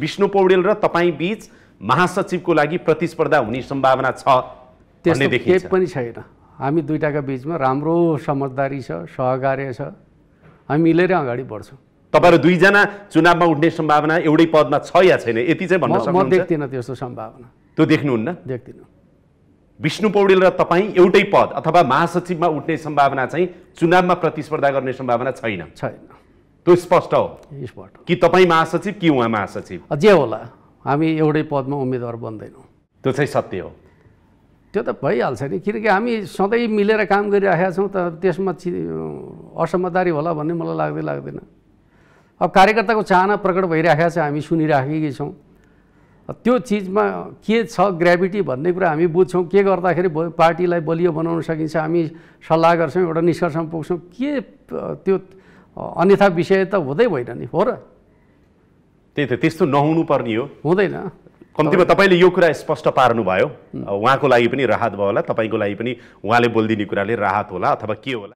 विष्णु पौडेल र तपाईँ बिच महासचिवको लागि प्रतिस्पर्धा हुने सम्भावना छ त्यस्तो केही पनि छैन। हामी दुइटाका बिचमा राम्रो समझदारी छ सहकार्य छ। हामी मिलेरै अगाडि बढ्छौँ। तपाईँहरू दुईजना चुनावमा उठ्ने सम्भावना एउटै पदमा छ या छैन? यति चाहिँ भन्न म देख्दिनँ त्यस्तो सम्भावना। त्यो देख्नुहुन्न? देख्दिनँ। विष्णु पौडेल र तपाईँ एउटै पद अथवा महासचिवमा उठ्ने सम्भावना चाहिँ चुनावमा प्रतिस्पर्धा गर्ने सम्भावना छैन। छैन। त्यो स्पष्ट हो। यसबाट कि तपाईँ महासचिव कि उहाँ महासचिव? जे होला हामी एउटै पदमा उम्मेदवार बन्दैनौँ। त्यो चाहिँ सत्य हो। त्यो त भइहाल्छ नि किनकि हामी सधैँ मिलेर काम गरिराखेका छौँ त त्यसमा चि असमझदारी होला भन्ने मलाई लाग्दै लाग्दैन। अब कार्यकर्ताको चाहना प्रकट भइराखेको छ हामी सुनिराखेकै छौँ। त्यो चिजमा के छ ग्रेभिटी भन्ने कुरा हामी बुझ्छौँ के गर्दाखेरि पार्टीलाई बलियो बनाउन सकिन्छ हामी सल्लाह गर्छौँ एउटा निष्कर्षमा पुग्छौँ। के त्यो अन्यथा विषय त हुँदै होइन नि हो र? त्यही त त्यस्तो नहुनु पर्ने हो। हुँदैन। कम्तीमा तपाईँले यो कुरा स्पष्ट पार्नुभयो। उहाँको लागि पनि राहत भयो होला तपाईँको लागि पनि उहाँले बोलिदिने कुराले राहत होला अथवा के होला।